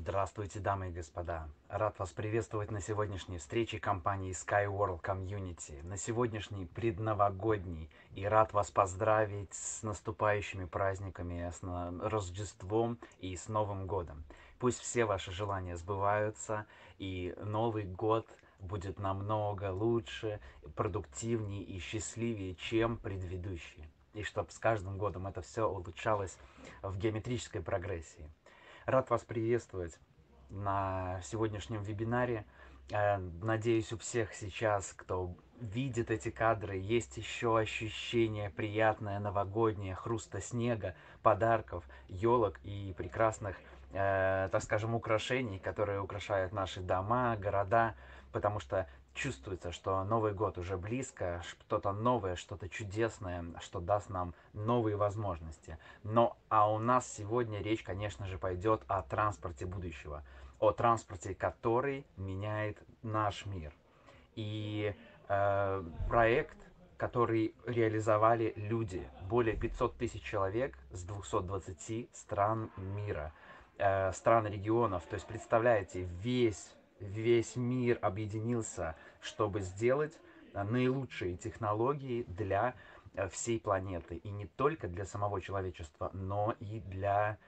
Здравствуйте, дамы и господа! Рад вас приветствовать на сегодняшней встрече компании SkyWorld Community, на сегодняшний предновогодний, и рад вас поздравить с наступающими праздниками, с Рождеством и с Новым Годом. Пусть все ваши желания сбываются, и Новый год будет намного лучше, продуктивнее и счастливее, чем предыдущий. И чтобы с каждым годом это все улучшалось в геометрической прогрессии. Рад вас приветствовать на сегодняшнем вебинаре. Э, надеюсь, у всех сейчас, кто видит эти кадры, есть еще ощущение приятное, новогоднее, хруста снега, подарков, елок и прекрасных, э, так скажем, украшений, которые украшают наши дома, города, потому что чувствуется, что Новый год уже близко, что-то новое, что-то чудесное, что даст нам новые возможности. Но а у нас сегодня речь, конечно же, пойдет о транспорте будущего, о транспорте, который меняет наш мир. И э, проект, который реализовали люди, более 500 тысяч человек с 220 стран мира, э, стран регионов. То есть, представляете, весь весь мир объединился, чтобы сделать э, наилучшие технологии для э, всей планеты. И не только для самого человечества, но и для,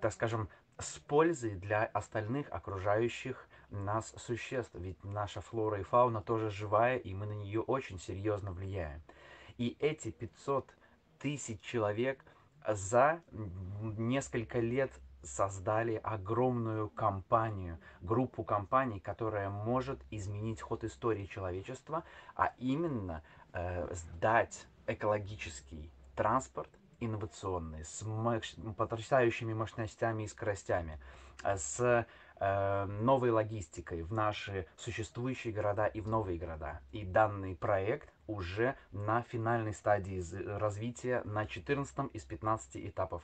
так скажем, с пользой для остальных окружающих нас существ. Ведь наша флора и фауна тоже живая, и мы на нее очень серьезно влияем. И эти 500 тысяч человек за несколько лет создали огромную компанию, группу компаний, которая может изменить ход истории человечества, а именно э, сдать экологический транспорт инновационный, с мощ... потрясающими мощностями и скоростями, э, с э, новой логистикой в наши существующие города и в новые города. И данный проект уже на финальной стадии развития на 14 из 15 этапов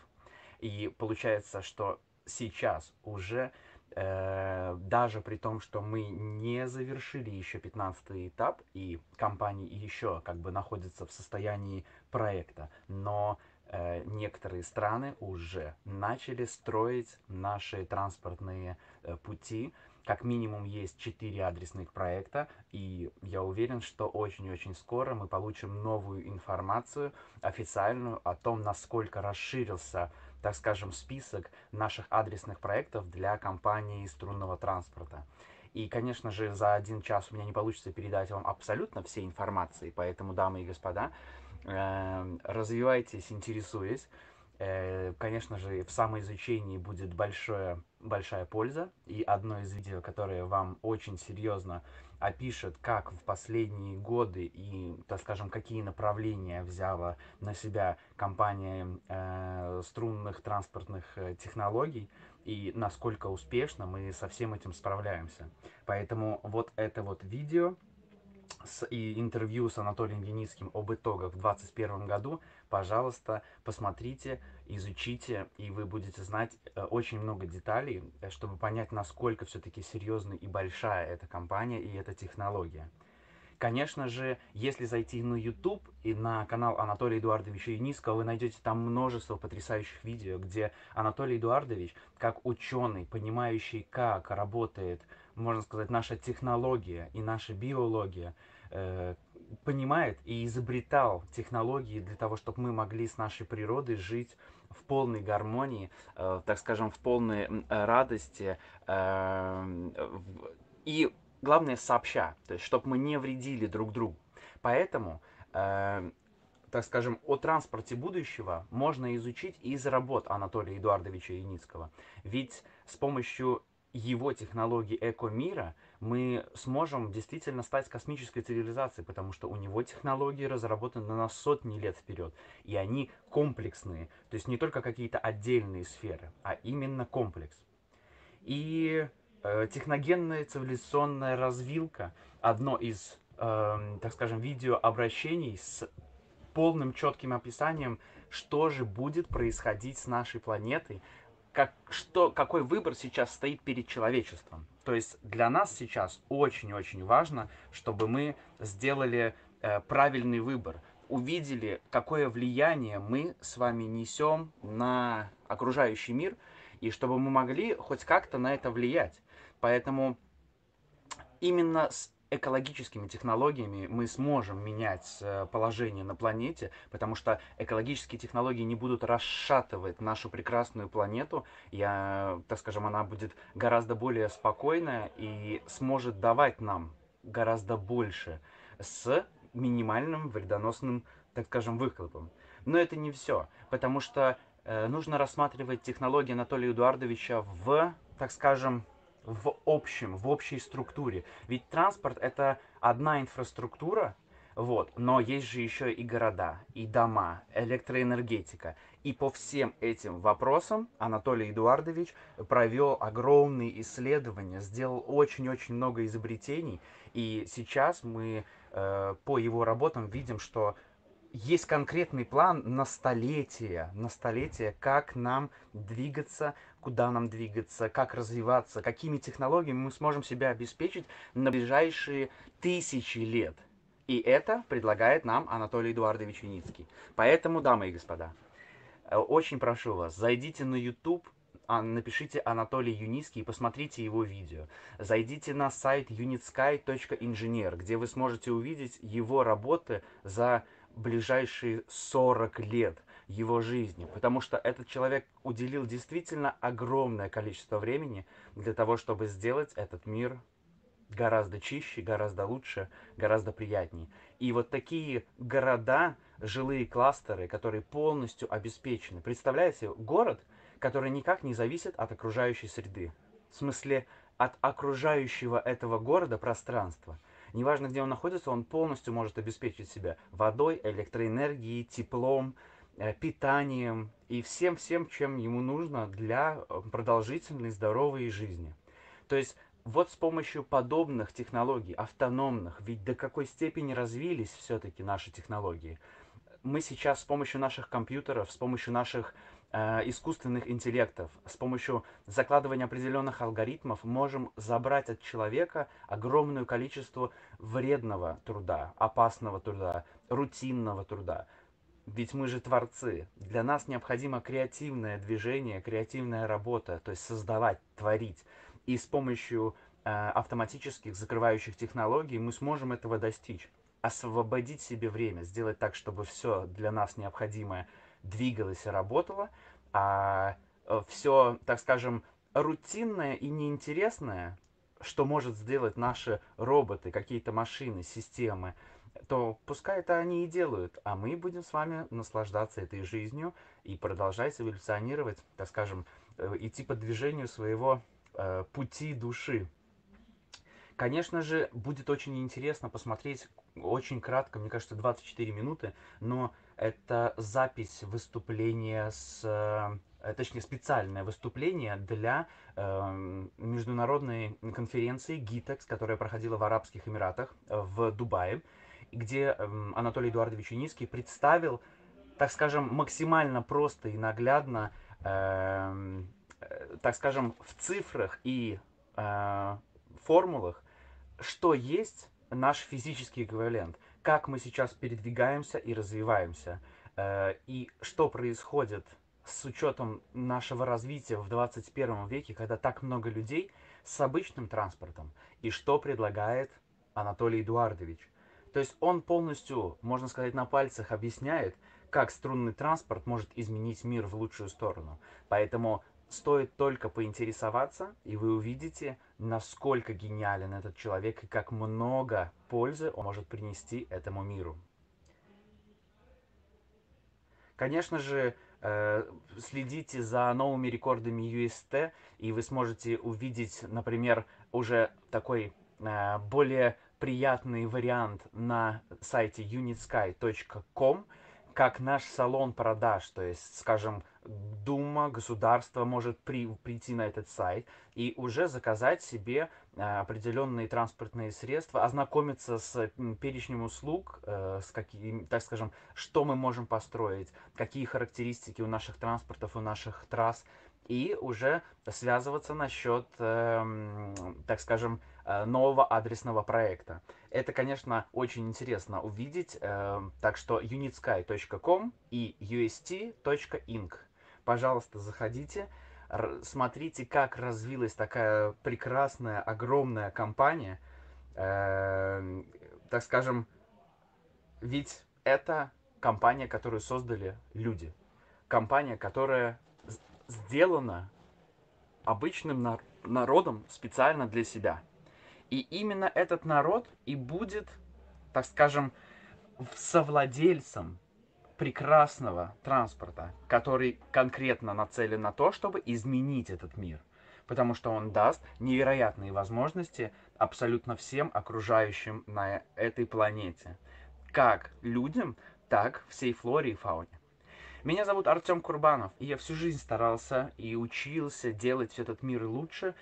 и получается, что сейчас уже, э, даже при том, что мы не завершили еще 15 этап, и компании еще как бы находятся в состоянии проекта, но э, некоторые страны уже начали строить наши транспортные э, пути, как минимум есть 4 адресных проекта, и я уверен, что очень-очень скоро мы получим новую информацию официальную о том, насколько расширился так скажем, список наших адресных проектов для компании струнного транспорта. И, конечно же, за один час у меня не получится передать вам абсолютно все информации, поэтому, дамы и господа, э, развивайтесь, интересуясь. Э, конечно же, в самоизучении будет большое, большая польза. И одно из видео, которое вам очень серьезно опишет, как в последние годы и, так скажем, какие направления взяла на себя компания э, струнных транспортных э, технологий и насколько успешно мы со всем этим справляемся. Поэтому вот это вот видео с, и интервью с Анатолием Яницким об итогах в 2021 году, пожалуйста, посмотрите, изучите, и вы будете знать э, очень много деталей, э, чтобы понять, насколько все-таки серьезная и большая эта компания и эта технология. Конечно же, если зайти на YouTube и на канал Анатолия Эдуардовича Юниского, вы найдете там множество потрясающих видео, где Анатолий Эдуардович, как ученый, понимающий, как работает, можно сказать, наша технология и наша биология, понимает и изобретал технологии для того, чтобы мы могли с нашей природой жить в полной гармонии, э, так скажем, в полной радости э, и главное сообща, то есть чтобы мы не вредили друг другу. Поэтому, э, так скажем, о транспорте будущего можно изучить из работ Анатолия Эдуардовича Яницкого. Ведь с помощью его технологии эко-мира мы сможем действительно стать космической цивилизацией, потому что у него технологии разработаны на сотни лет вперед, и они комплексные, то есть не только какие-то отдельные сферы, а именно комплекс. И Э, техногенная цивилизационная развилка, одно из, э, так скажем, видеообращений с полным четким описанием, что же будет происходить с нашей планетой, как, что, какой выбор сейчас стоит перед человечеством. То есть для нас сейчас очень-очень важно, чтобы мы сделали э, правильный выбор, увидели, какое влияние мы с вами несем на окружающий мир – и чтобы мы могли хоть как-то на это влиять. Поэтому именно с экологическими технологиями мы сможем менять э, положение на планете, потому что экологические технологии не будут расшатывать нашу прекрасную планету. Я, так скажем, она будет гораздо более спокойная и сможет давать нам гораздо больше с минимальным вредоносным, так скажем, выхлопом. Но это не все, потому что э, нужно рассматривать технологии Анатолия Эдуардовича в, так скажем, в общем, в общей структуре. Ведь транспорт это одна инфраструктура, вот, но есть же еще и города, и дома, электроэнергетика. И по всем этим вопросам Анатолий Эдуардович провел огромные исследования, сделал очень-очень много изобретений. И сейчас мы э, по его работам видим, что есть конкретный план на столетия, на столетия, как нам двигаться, куда нам двигаться, как развиваться, какими технологиями мы сможем себя обеспечить на ближайшие тысячи лет. И это предлагает нам Анатолий Эдуардович Юницкий. Поэтому, дамы и господа, э, очень прошу вас, зайдите на YouTube, а, напишите Анатолий Юницкий и посмотрите его видео. Зайдите на сайт unitsky.engineer, где вы сможете увидеть его работы за ближайшие 40 лет его жизни, потому что этот человек уделил действительно огромное количество времени для того, чтобы сделать этот мир гораздо чище, гораздо лучше, гораздо приятнее. И вот такие города, жилые кластеры, которые полностью обеспечены. Представляете, город, который никак не зависит от окружающей среды. В смысле, от окружающего этого города пространства. Неважно, где он находится, он полностью может обеспечить себя водой, электроэнергией, теплом, э, питанием и всем-всем, чем ему нужно для э, продолжительной здоровой жизни. То есть вот с помощью подобных технологий, автономных, ведь до какой степени развились все-таки наши технологии, мы сейчас с помощью наших компьютеров, с помощью наших искусственных интеллектов, с помощью закладывания определенных алгоритмов можем забрать от человека огромное количество вредного труда, опасного труда, рутинного труда. Ведь мы же творцы. Для нас необходимо креативное движение, креативная работа, то есть создавать, творить. И с помощью э, автоматических закрывающих технологий мы сможем этого достичь. Освободить себе время, сделать так, чтобы все для нас необходимое – двигалось и работало, а э, все, так скажем, рутинное и неинтересное, что может сделать наши роботы, какие-то машины, системы, то пускай это они и делают, а мы будем с вами наслаждаться этой жизнью и продолжать эволюционировать, так скажем, э, идти по движению своего э, пути души. Конечно же, будет очень интересно посмотреть очень кратко, мне кажется, 24 минуты, но это запись выступления с э, точнее специальное выступление для э, международной конференции GITEX, которая проходила в Арабских Эмиратах в Дубае, где э, Анатолий Эдуардович Юницкий представил, так скажем, максимально просто и наглядно, э, э, так скажем, в цифрах и э, формулах, что есть наш физический эквивалент как мы сейчас передвигаемся и развиваемся, э, и что происходит с учетом нашего развития в 21 веке, когда так много людей с обычным транспортом, и что предлагает Анатолий Эдуардович. То есть он полностью, можно сказать, на пальцах объясняет, как струнный транспорт может изменить мир в лучшую сторону. Поэтому Стоит только поинтересоваться, и вы увидите, насколько гениален этот человек и как много пользы он может принести этому миру. Конечно же, э, следите за новыми рекордами UST, и вы сможете увидеть, например, уже такой э, более приятный вариант на сайте unitsky.com, как наш салон продаж, то есть, скажем, Дума, государство может при, прийти на этот сайт и уже заказать себе э, определенные транспортные средства, ознакомиться с перечнем услуг, э, с какими, так скажем, что мы можем построить, какие характеристики у наших транспортов, у наших трасс, и уже связываться насчет, э, так скажем, нового адресного проекта. Это, конечно, очень интересно увидеть, э, так что unitsky.com и ust.inc. Пожалуйста, заходите. смотрите, как развилась такая прекрасная, огромная компания. Э, так скажем, ведь это компания, которую создали люди. Компания, которая сделана обычным народом специально для себя. И именно этот народ и будет, так скажем, совладельцем прекрасного транспорта, который конкретно нацелен на то, чтобы изменить этот мир. Потому что он даст невероятные возможности абсолютно всем окружающим на этой планете. Как людям, так всей флоре и фауне. Меня зовут Артем Курбанов, и я всю жизнь старался и учился делать этот мир лучше.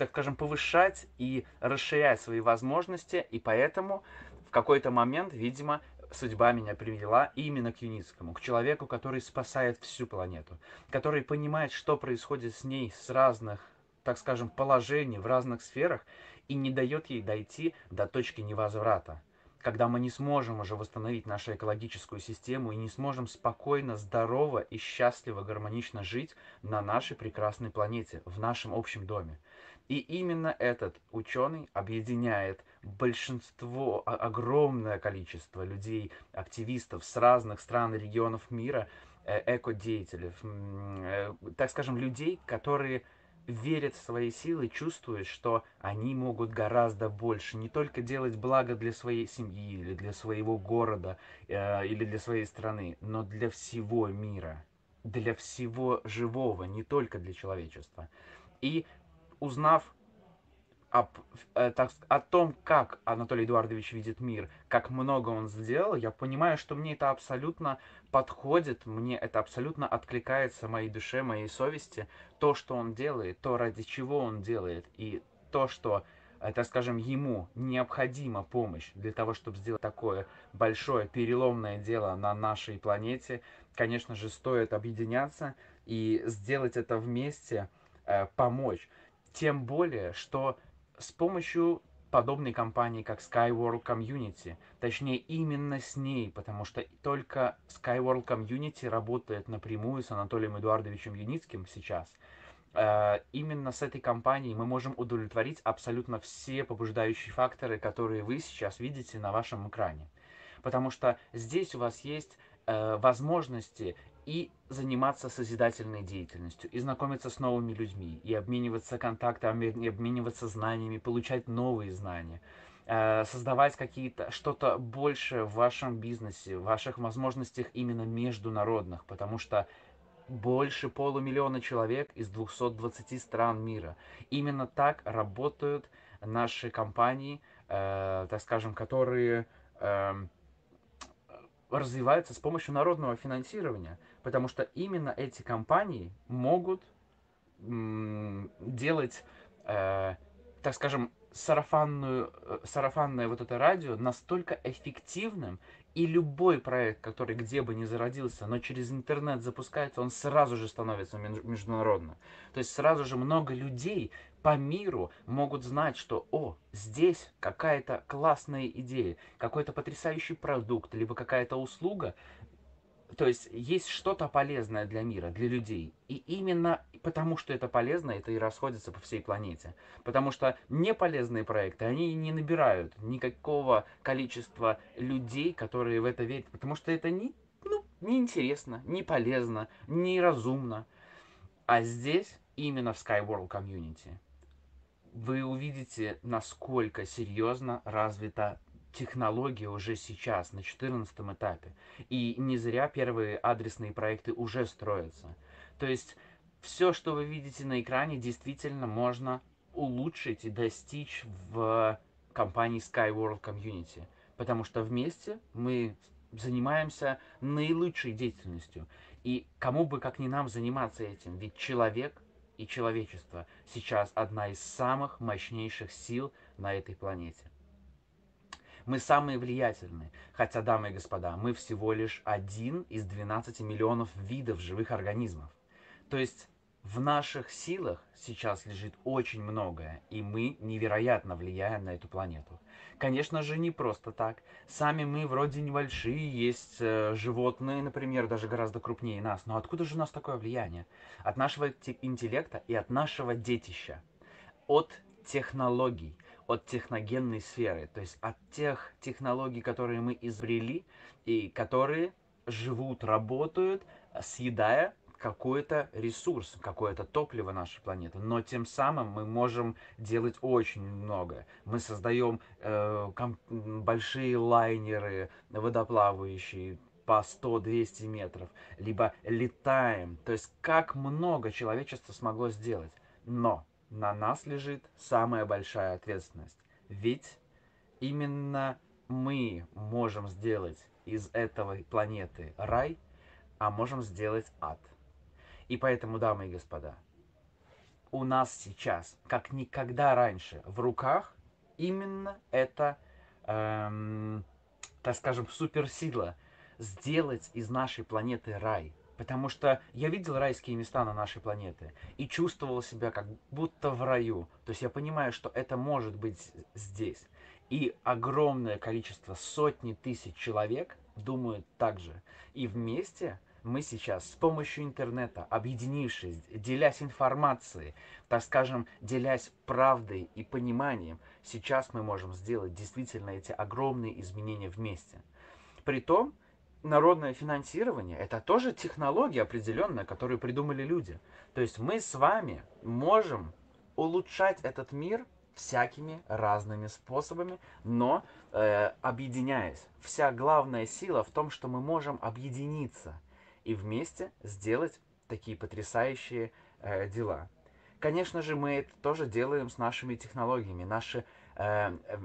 Так скажем, повышать и расширять свои возможности, и поэтому в какой-то момент, видимо, судьба меня привела именно к Юницкому, к человеку, который спасает всю планету, который понимает, что происходит с ней с разных, так скажем, положений в разных сферах и не дает ей дойти до точки невозврата. Когда мы не сможем уже восстановить нашу экологическую систему и не сможем спокойно, здорово и счастливо, гармонично жить на нашей прекрасной планете, в нашем общем доме. И именно этот ученый объединяет большинство, огромное количество людей, активистов с разных стран и регионов мира, э, эко-деятелей, э, так скажем, людей, которые верят в свои силы, чувствуют, что они могут гораздо больше, не только делать благо для своей семьи или для своего города э, или для своей страны, но для всего мира, для всего живого, не только для человечества. И узнав об, э, так, о том, как Анатолий Эдуардович видит мир, как много он сделал, я понимаю, что мне это абсолютно подходит, мне это абсолютно откликается моей душе, моей совести, то, что он делает, то, ради чего он делает, и то, что, э, так скажем, ему необходима помощь для того, чтобы сделать такое большое переломное дело на нашей планете, конечно же, стоит объединяться и сделать это вместе, э, помочь. Тем более, что с помощью подобной компании, как Skyworld Community, точнее именно с ней, потому что только Skyworld Community работает напрямую с Анатолием Эдуардовичем Юницким сейчас. Э, именно с этой компанией мы можем удовлетворить абсолютно все побуждающие факторы, которые вы сейчас видите на вашем экране. Потому что здесь у вас есть э, возможности и заниматься созидательной деятельностью, и знакомиться с новыми людьми, и обмениваться контактами, и обмениваться знаниями, получать новые знания, э, создавать какие-то что-то больше в вашем бизнесе, в ваших возможностях именно международных, потому что больше полумиллиона человек из 220 стран мира. Именно так работают наши компании, э, так скажем, которые э, развиваются с помощью народного финансирования. Потому что именно эти компании могут делать, э, так скажем, сарафанную, э, сарафанное вот это радио настолько эффективным, и любой проект, который где бы ни зародился, но через интернет запускается, он сразу же становится международным. То есть сразу же много людей по миру могут знать, что, о, здесь какая-то классная идея, какой-то потрясающий продукт, либо какая-то услуга, то есть есть что-то полезное для мира, для людей. И именно потому, что это полезно, это и расходится по всей планете. Потому что неполезные проекты, они не набирают никакого количества людей, которые в это верят. Потому что это не, ну, неинтересно, не полезно, неразумно. А здесь, именно в Skyworld Community, вы увидите, насколько серьезно развита технология уже сейчас, на 14 этапе. И не зря первые адресные проекты уже строятся. То есть все, что вы видите на экране, действительно можно улучшить и достичь в компании Skyworld Community. Потому что вместе мы занимаемся наилучшей деятельностью. И кому бы как ни нам заниматься этим, ведь человек и человечество сейчас одна из самых мощнейших сил на этой планете. Мы самые влиятельные. Хотя, дамы и господа, мы всего лишь один из 12 миллионов видов живых организмов. То есть В наших силах сейчас лежит очень многое, и мы невероятно влияем на эту планету. Конечно же, не просто так. Сами мы вроде небольшие, есть э, животные, например, даже гораздо крупнее нас. Но откуда же у нас такое влияние? От нашего интеллекта и от нашего детища. От технологий, от техногенной сферы. То есть от тех технологий, которые мы изобрели и которые живут, работают, съедая какой-то ресурс, какое-то топливо нашей планеты, но тем самым мы можем делать очень многое. Мы создаем э, большие лайнеры водоплавающие по 100-200 метров, либо летаем. То есть как много человечество смогло сделать. Но на нас лежит самая большая ответственность. Ведь именно мы можем сделать из этой планеты рай, а можем сделать ад. И поэтому, дамы и господа, у нас сейчас, как никогда раньше, в руках именно это, эм, так скажем, суперсила сделать из нашей планеты рай. Потому что я видел райские места на нашей планете и чувствовал себя как будто в раю. То есть я понимаю, что это может быть здесь. И огромное количество, сотни тысяч человек думают так же. И вместе мы сейчас с помощью интернета, объединившись, делясь информацией, так скажем, делясь правдой и пониманием, сейчас мы можем сделать действительно эти огромные изменения вместе. Притом, народное финансирование – это тоже технология определенная, которую придумали люди. То есть мы с вами можем улучшать этот мир всякими разными способами, но э, объединяясь. Вся главная сила в том, что мы можем объединиться – и вместе сделать такие потрясающие э, дела. Конечно же, мы это тоже делаем с нашими технологиями. Наша э,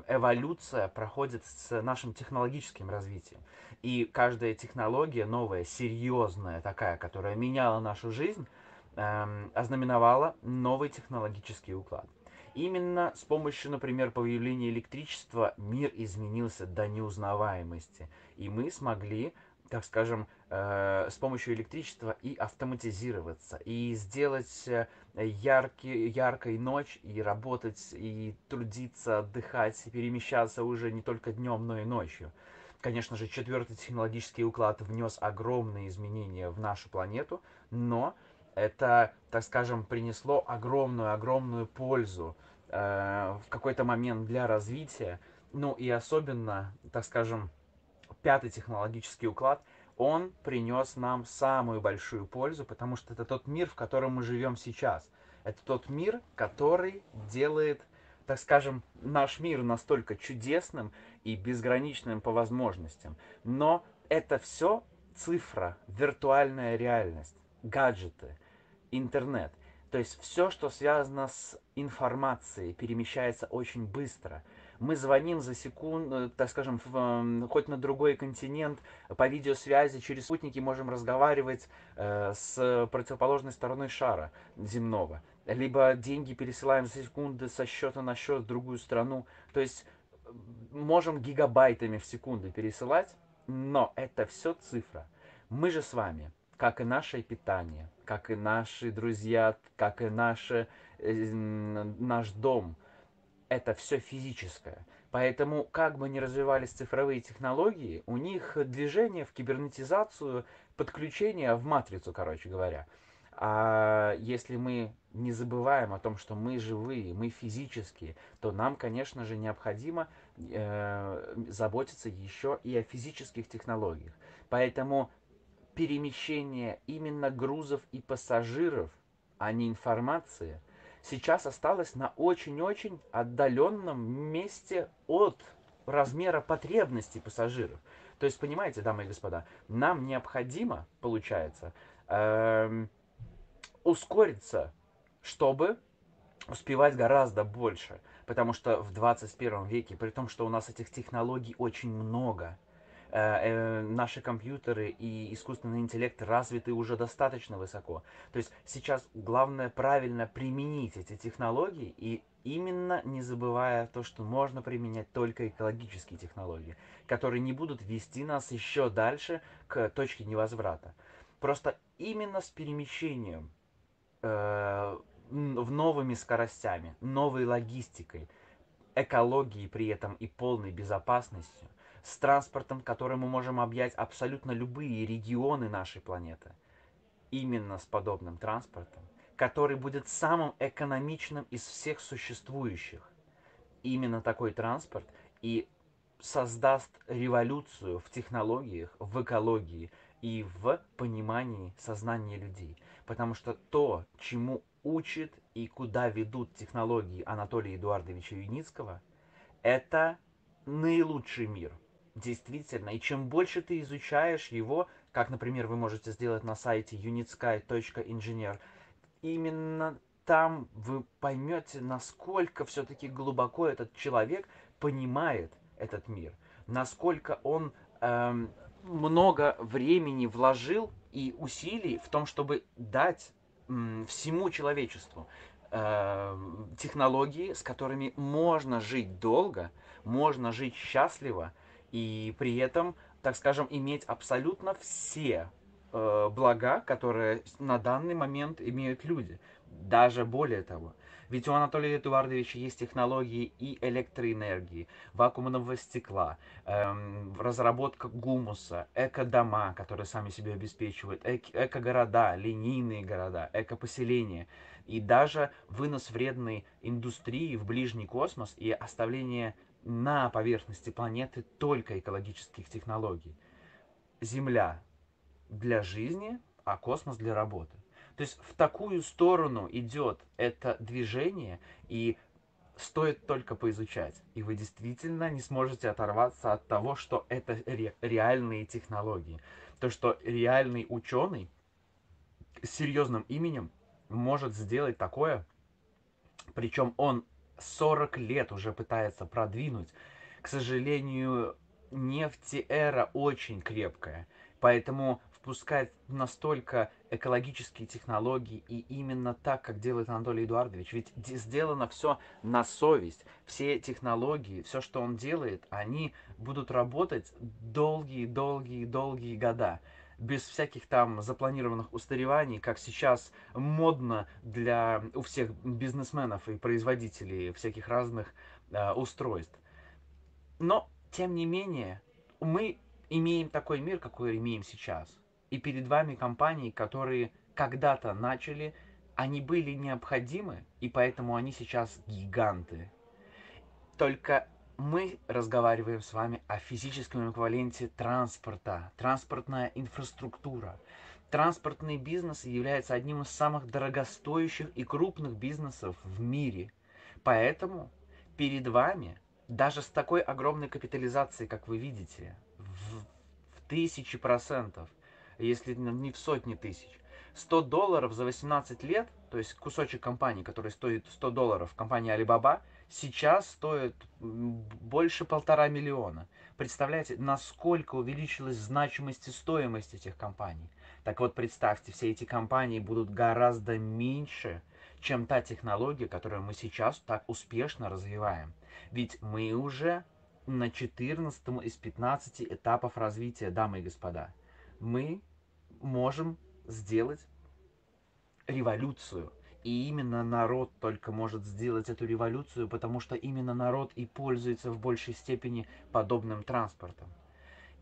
эволюция проходит с нашим технологическим развитием. И каждая технология новая, серьезная такая, которая меняла нашу жизнь, э, ознаменовала новый технологический уклад. Именно с помощью, например, появления электричества мир изменился до неузнаваемости. И мы смогли так скажем, э, с помощью электричества и автоматизироваться, и сделать э, яркий, яркой ночь, и работать, и трудиться, отдыхать, и перемещаться уже не только днем, но и ночью. Конечно же, четвертый технологический уклад внес огромные изменения в нашу планету, но это, так скажем, принесло огромную-огромную пользу э, в какой-то момент для развития, ну и особенно, так скажем, пятый технологический уклад, он принес нам самую большую пользу, потому что это тот мир, в котором мы живем сейчас. Это тот мир, который делает, так скажем, наш мир настолько чудесным и безграничным по возможностям. Но это все цифра, виртуальная реальность, гаджеты, интернет. То есть все, что связано с информацией, перемещается очень быстро – мы звоним за секунду, э, так скажем, в, хоть на другой континент, по видеосвязи, через спутники можем разговаривать э, с противоположной стороной шара земного. Либо деньги пересылаем за секунды со счета на счет в другую страну. То есть можем гигабайтами в секунду пересылать, но это все цифра. Мы же с вами, как и наше питание, как и наши друзья, как и наше, э, наш дом – это все физическое. Поэтому, как бы ни развивались цифровые технологии, у них движение в кибернетизацию, подключение в матрицу, короче говоря. А если мы не забываем о том, что мы живые, мы физические, то нам, конечно же, необходимо э, заботиться еще и о физических технологиях. Поэтому перемещение именно грузов и пассажиров, а не информации – сейчас осталась на очень-очень отдаленном месте от размера потребностей пассажиров. То есть, понимаете, дамы и господа, нам необходимо, получается, эм, ускориться, чтобы успевать гораздо больше. Потому что в 21 веке, при том, что у нас этих технологий очень много, наши компьютеры и искусственный интеллект развиты уже достаточно высоко. То есть сейчас главное правильно применить эти технологии и именно не забывая то, что можно применять только экологические технологии, которые не будут вести нас еще дальше к точке невозврата. Просто именно с перемещением э, в новыми скоростями, новой логистикой, экологией при этом и полной безопасностью, с транспортом, которым мы можем объять абсолютно любые регионы нашей планеты. Именно с подобным транспортом, который будет самым экономичным из всех существующих. Именно такой транспорт и создаст революцию в технологиях, в экологии и в понимании сознания людей. Потому что то, чему учит и куда ведут технологии Анатолия Эдуардовича Юницкого, это наилучший мир. Действительно. И чем больше ты изучаешь его, как, например, вы можете сделать на сайте unitsky.engineer, именно там вы поймете, насколько все-таки глубоко этот человек понимает этот мир, насколько он эм, много времени вложил и усилий в том, чтобы дать всему человечеству э, технологии, с которыми можно жить долго, можно жить счастливо и при этом, так скажем, иметь абсолютно все э, блага, которые на данный момент имеют люди. Даже более того. Ведь у Анатолия Эдуардовича есть технологии и электроэнергии, вакуумного стекла, эм, разработка гумуса, эко-дома, которые сами себя обеспечивают, эко-города, линейные города, эко-поселения. И даже вынос вредной индустрии в ближний космос и оставление на поверхности планеты только экологических технологий. Земля для жизни, а космос для работы. То есть в такую сторону идет это движение, и стоит только поизучать, и вы действительно не сможете оторваться от того, что это ре реальные технологии. То, что реальный ученый с серьезным именем может сделать такое, причем он 40 лет уже пытается продвинуть. К сожалению, нефтеэра очень крепкая, поэтому впускать настолько экологические технологии и именно так, как делает Анатолий Эдуардович. Ведь сделано все на совесть. Все технологии, все, что он делает, они будут работать долгие-долгие-долгие года без всяких там запланированных устареваний, как сейчас модно для у всех бизнесменов и производителей всяких разных э, устройств. Но, тем не менее, мы имеем такой мир, какой имеем сейчас – и перед вами компании, которые когда-то начали, они были необходимы, и поэтому они сейчас гиганты. Только мы разговариваем с вами о физическом эквиваленте транспорта, транспортная инфраструктура. Транспортный бизнес является одним из самых дорогостоящих и крупных бизнесов в мире. Поэтому перед вами, даже с такой огромной капитализацией, как вы видите, в, в тысячи процентов – если не в сотни тысяч. 100 долларов за 18 лет, то есть кусочек компании, который стоит 100 долларов, компания Alibaba, сейчас стоит больше полтора миллиона. Представляете, насколько увеличилась значимость и стоимость этих компаний. Так вот, представьте, все эти компании будут гораздо меньше, чем та технология, которую мы сейчас так успешно развиваем. Ведь мы уже на 14 из 15 этапов развития, дамы и господа мы можем сделать революцию. И именно народ только может сделать эту революцию, потому что именно народ и пользуется в большей степени подобным транспортом.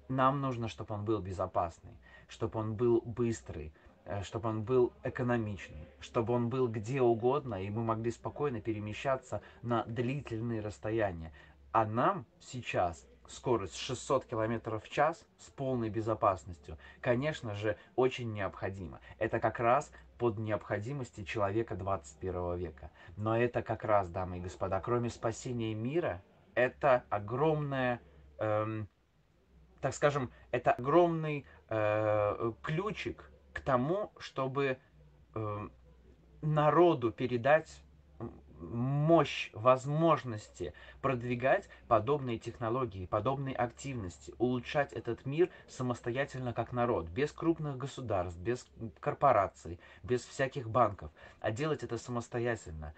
Нам нужно, чтобы он был безопасный, чтобы он был быстрый, э, чтобы он был экономичный, чтобы он был где угодно, и мы могли спокойно перемещаться на длительные расстояния. А нам сейчас скорость 600 км в час с полной безопасностью, конечно же, очень необходимо. Это как раз под необходимости человека 21 века. Но это как раз, дамы и господа, кроме спасения мира, это огромное, эм, так скажем, это огромный э, ключик к тому, чтобы э, народу передать мощь возможности продвигать подобные технологии, подобные активности, улучшать этот мир самостоятельно как народ, без крупных государств, без корпораций, без всяких банков, а делать это самостоятельно,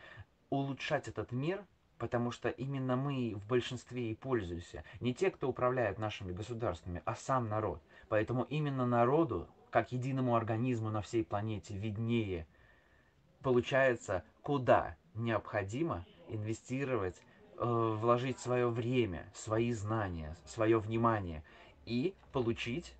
улучшать этот мир, потому что именно мы в большинстве и пользуемся. Не те, кто управляет нашими государствами, а сам народ. Поэтому именно народу, как единому организму на всей планете, виднее получается, куда необходимо инвестировать, э, вложить свое время, свои знания, свое внимание и получить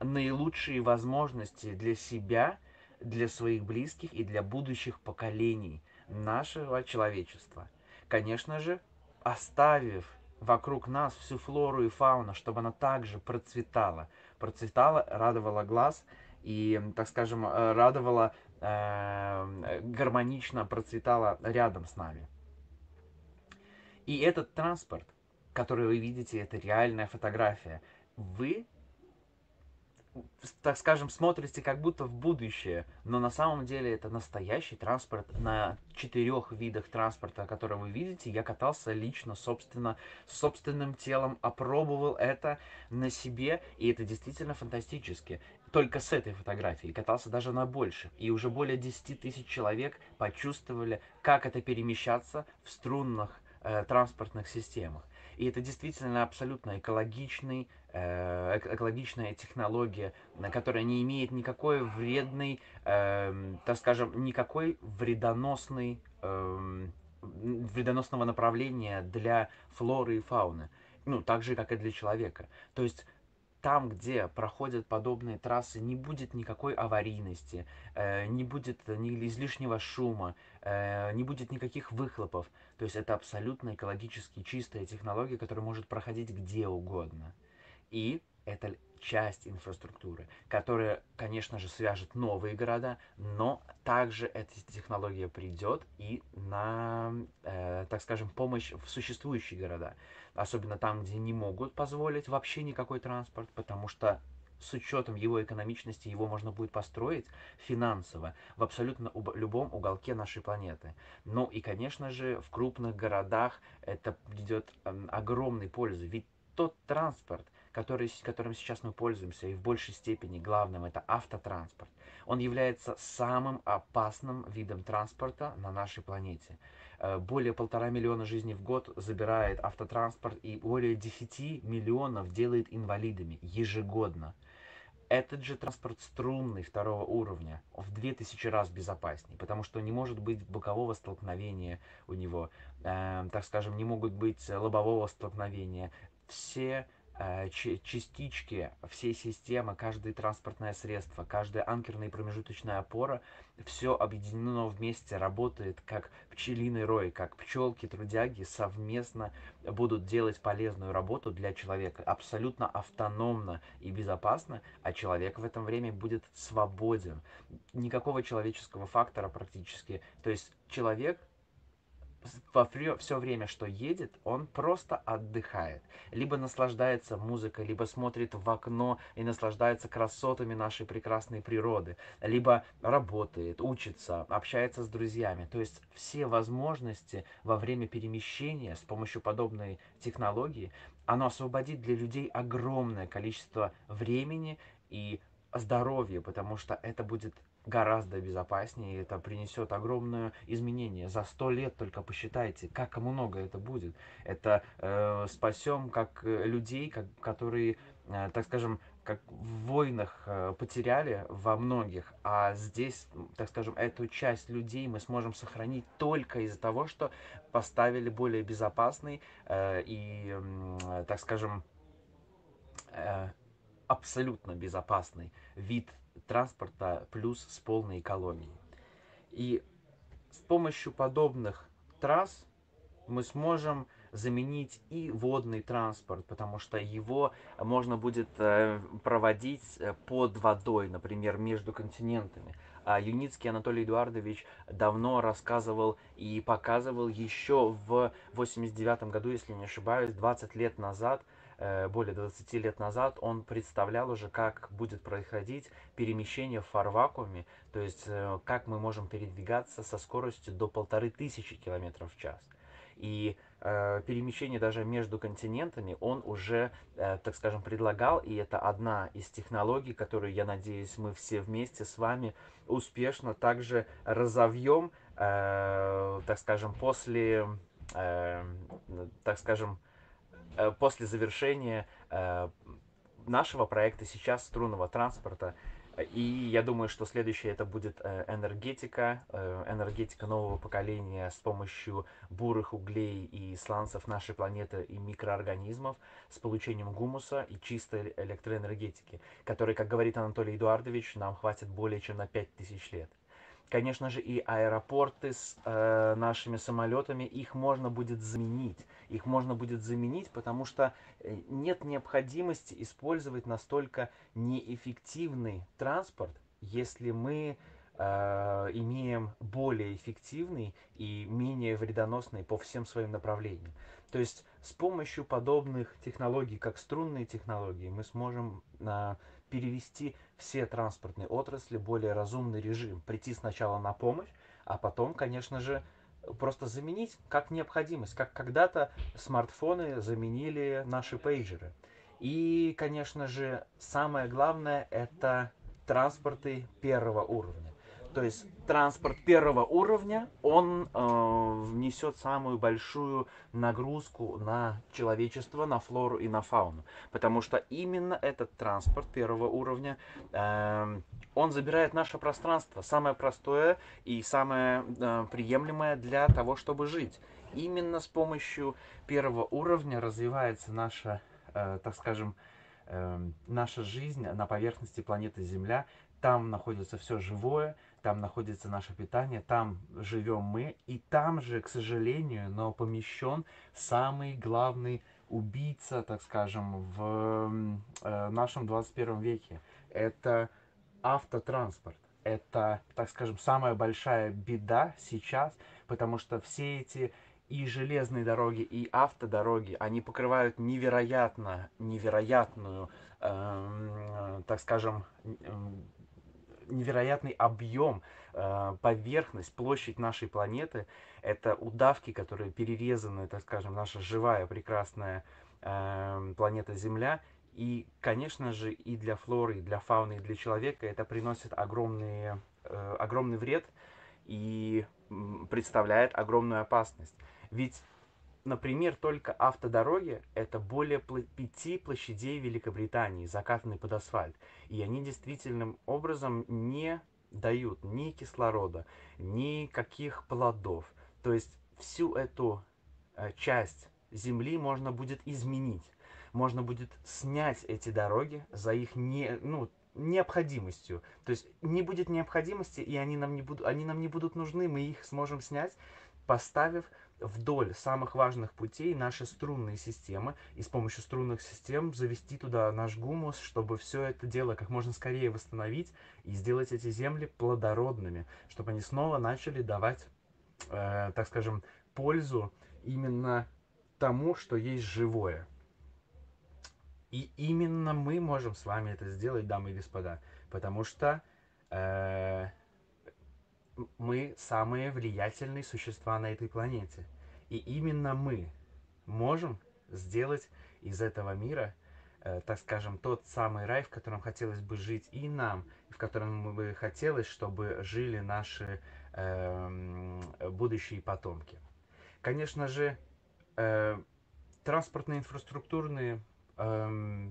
наилучшие возможности для себя, для своих близких и для будущих поколений нашего человечества. Конечно же, оставив вокруг нас всю флору и фауну, чтобы она также процветала. Процветала, радовала глаз и, так скажем, э, радовала, гармонично процветала рядом с нами. И этот транспорт, который вы видите, это реальная фотография. Вы так скажем, смотрите как будто в будущее, но на самом деле это настоящий транспорт на четырех видах транспорта, которые вы видите. Я катался лично, собственно, собственным телом, опробовал это на себе, и это действительно фантастически. Только с этой фотографией катался даже на больше, и уже более 10 тысяч человек почувствовали, как это перемещаться в струнных э, транспортных системах. И это действительно абсолютно экологичный, э, экологичная технология, которая не имеет никакой вредной, э, так скажем, никакой вредоносной, э, вредоносного направления для флоры и фауны. Ну, так же, как и для человека. То есть там, где проходят подобные трассы, не будет никакой аварийности, э, не будет излишнего шума, э, не будет никаких выхлопов. То есть это абсолютно экологически чистая технология, которая может проходить где угодно. И это часть инфраструктуры, которая, конечно же, свяжет новые города, но также эта технология придет и на, э, так скажем, помощь в существующие города. Особенно там, где не могут позволить вообще никакой транспорт, потому что с учетом его экономичности его можно будет построить финансово в абсолютно любом уголке нашей планеты. Ну и, конечно же, в крупных городах это придет э, огромной пользы, ведь тот транспорт, который, которым сейчас мы пользуемся, и в большей степени главным это автотранспорт, он является самым опасным видом транспорта на нашей планете. Э, более полтора миллиона жизней в год забирает автотранспорт и более 10 миллионов делает инвалидами ежегодно. Этот же транспорт струнный второго уровня в 2000 раз безопаснее, потому что не может быть бокового столкновения у него, э, так скажем, не могут быть лобового столкновения. Все частички всей системы, каждое транспортное средство, каждая анкерная и промежуточная опора, все объединено вместе, работает как пчелиный рой, как пчелки-трудяги совместно будут делать полезную работу для человека, абсолютно автономно и безопасно, а человек в этом время будет свободен. Никакого человеческого фактора практически. То есть человек во все время, что едет, он просто отдыхает. Либо наслаждается музыкой, либо смотрит в окно и наслаждается красотами нашей прекрасной природы, либо работает, учится, общается с друзьями. То есть все возможности во время перемещения с помощью подобной технологии, оно освободит для людей огромное количество времени и здоровья, потому что это будет гораздо безопаснее, и это принесет огромное изменение. За сто лет только посчитайте, как много это будет. Это э, спасем как э, людей, как, которые, э, так скажем, как в войнах э, потеряли во многих, а здесь, так скажем, эту часть людей мы сможем сохранить только из-за того, что поставили более безопасный э, и, э, так скажем, э, абсолютно безопасный вид транспорта плюс с полной экологией. И с помощью подобных трасс мы сможем заменить и водный транспорт, потому что его можно будет э, проводить э, под водой, например, между континентами. А Юницкий Анатолий Эдуардович давно рассказывал и показывал еще в 89 году, если не ошибаюсь, 20 лет назад, более 20 лет назад он представлял уже, как будет происходить перемещение в фарвакууме, то есть э, как мы можем передвигаться со скоростью до полторы тысячи километров в час. И э, перемещение даже между континентами он уже, э, так скажем, предлагал, и это одна из технологий, которую, я надеюсь, мы все вместе с вами успешно также разовьем, э, так скажем, после, э, так скажем, Э, после завершения э, нашего проекта сейчас струнного транспорта И я думаю, что следующее это будет э, энергетика, э, энергетика нового поколения с помощью бурых углей и сланцев нашей планеты и микроорганизмов с получением гумуса и чистой электроэнергетики, которой, как говорит Анатолий Эдуардович, нам хватит более чем на 5000 лет. Конечно же, и аэропорты с э, нашими самолетами, их можно будет заменить. Их можно будет заменить, потому что э, нет необходимости использовать настолько неэффективный транспорт, если мы э, имеем более эффективный и менее вредоносный по всем своим направлениям. То есть с помощью подобных технологий, как струнные технологии, мы сможем э, перевести все транспортные отрасли в более разумный режим, прийти сначала на помощь, а потом, конечно же, просто заменить как необходимость, как когда-то смартфоны заменили наши пейджеры. И, конечно же, самое главное это транспорты первого уровня. То есть транспорт первого уровня, он э, внесет самую большую нагрузку на человечество, на флору и на фауну. Потому что именно этот транспорт первого уровня, э, он забирает наше пространство, самое простое и самое э, приемлемое для того, чтобы жить. Именно с помощью первого уровня развивается наша, э, так скажем, э, наша жизнь на поверхности планеты Земля. Там находится все живое, там находится наше питание, там живем мы, и там же, к сожалению, но помещен самый главный убийца, так скажем, в э, нашем 21 веке. Это автотранспорт. Это, так скажем, самая большая беда сейчас, потому что все эти и железные дороги, и автодороги, они покрывают невероятно, невероятную, э, так скажем, невероятный объем, э, поверхность, площадь нашей планеты. Это удавки, которые перерезаны, так скажем, наша живая прекрасная э, планета Земля. И, конечно же, и для флоры, и для фауны, и для человека это приносит огромные, э, огромный вред и представляет огромную опасность. Ведь например, только автодороги – это более пяти площадей Великобритании, закатанные под асфальт. И они действительным образом не дают ни кислорода, ни каких плодов. То есть всю эту э, часть земли можно будет изменить. Можно будет снять эти дороги за их не, ну, необходимостью. То есть не будет необходимости, и они нам не, будут, они нам не будут нужны, мы их сможем снять, поставив вдоль самых важных путей наши струнные системы и с помощью струнных систем завести туда наш гумус, чтобы все это дело как можно скорее восстановить и сделать эти земли плодородными, чтобы они снова начали давать, э, так скажем, пользу именно тому, что есть живое. И именно мы можем с вами это сделать, дамы и господа, потому что э, мы самые влиятельные существа на этой планете. И именно мы можем сделать из этого мира, э, так скажем, тот самый рай, в котором хотелось бы жить и нам, в котором бы хотелось, чтобы жили наши э, будущие потомки. Конечно же, э, транспортно-инфраструктурные э,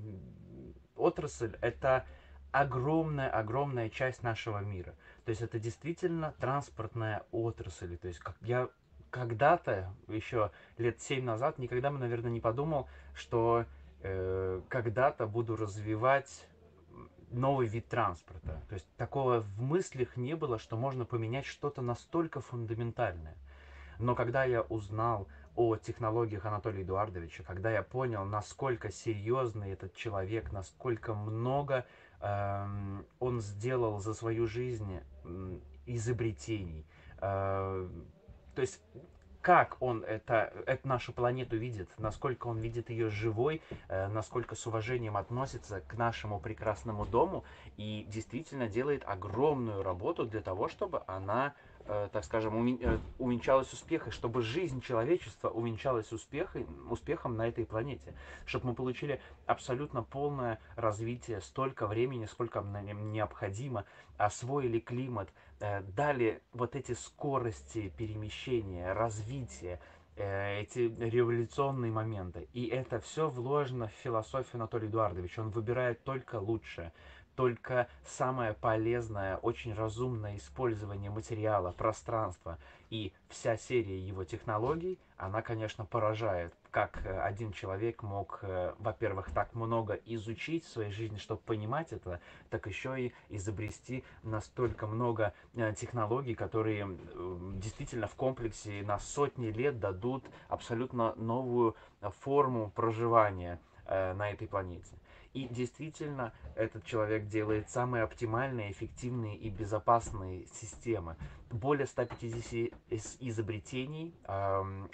отрасль – это огромная-огромная часть нашего мира. То есть это действительно транспортная отрасль. То есть как я когда-то, еще лет семь назад, никогда бы, наверное, не подумал, что э, когда-то буду развивать новый вид транспорта. То есть такого в мыслях не было, что можно поменять что-то настолько фундаментальное. Но когда я узнал о технологиях Анатолия Эдуардовича, когда я понял, насколько серьезный этот человек, насколько много Эм, он сделал за свою жизнь изобретений. Э, то есть как он это, эту нашу планету видит, насколько он видит ее живой, э, насколько с уважением относится к нашему прекрасному дому и действительно делает огромную работу для того, чтобы она так скажем, э, увенчалась успехом, чтобы жизнь человечества увенчалась успехом, успехом на этой планете, чтобы мы получили абсолютно полное развитие столько времени, сколько нам необходимо, освоили климат, э, дали вот эти скорости перемещения, развития, эти революционные моменты. И это все вложено в философию Анатолия Эдуардовича. Он выбирает только лучшее только самое полезное, очень разумное использование материала, пространства и вся серия его технологий, она, конечно, поражает, как э, один человек мог, э, во-первых, так много изучить в своей жизни, чтобы понимать это, так еще и изобрести настолько много э, технологий, которые действительно в комплексе на сотни лет дадут абсолютно новую форму проживания на этой планете. И действительно, этот человек делает самые оптимальные, эффективные и безопасные системы. Более 150 изобретений